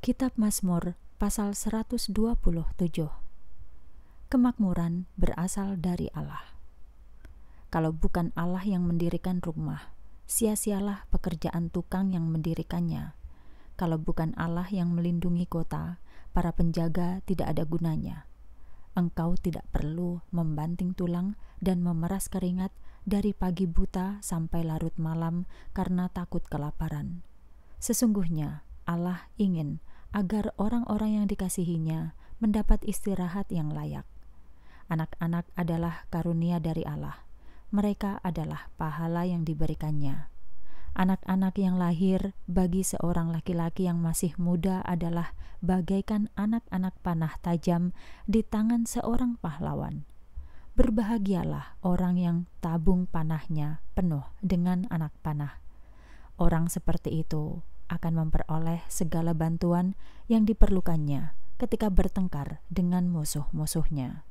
Kitab Mazmur pasal 127 Kemakmuran berasal dari Allah. Kalau bukan Allah yang mendirikan rumah, sia-sialah pekerjaan tukang yang mendirikannya. Kalau bukan Allah yang melindungi kota, para penjaga tidak ada gunanya. Engkau tidak perlu membanting tulang dan memeras keringat dari pagi buta sampai larut malam karena takut kelaparan. Sesungguhnya Allah ingin agar orang-orang yang dikasihinya mendapat istirahat yang layak. Anak-anak adalah karunia dari Allah. Mereka adalah pahala yang diberikannya. Anak-anak yang lahir bagi seorang laki-laki yang masih muda adalah bagaikan anak-anak panah tajam di tangan seorang pahlawan. Berbahagialah orang yang tabung panahnya penuh dengan anak panah. Orang seperti itu akan memperoleh segala bantuan yang diperlukannya ketika bertengkar dengan musuh-musuhnya.